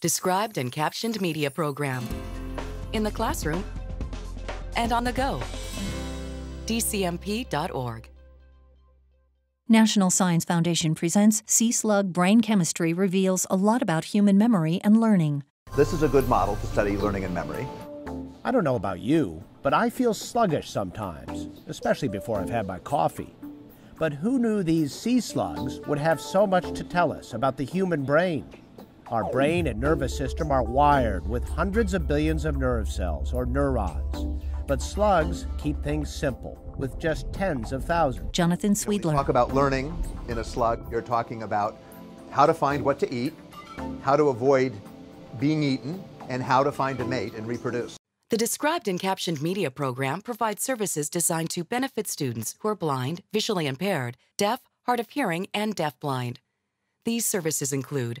described and captioned media program. In the classroom and on the go. DCMP.org. National Science Foundation presents Sea Slug Brain Chemistry reveals a lot about human memory and learning. This is a good model to study learning and memory. I don't know about you, but I feel sluggish sometimes, especially before I've had my coffee. But who knew these sea slugs would have so much to tell us about the human brain? Our brain and nervous system are wired with hundreds of billions of nerve cells, or neurons. But slugs keep things simple with just tens of thousands. Jonathan When Sweedler. talk about learning in a slug, you're talking about how to find what to eat, how to avoid being eaten, and how to find a mate and reproduce. The described and captioned media program provides services designed to benefit students who are blind, visually impaired, deaf, hard of hearing, and deafblind. These services include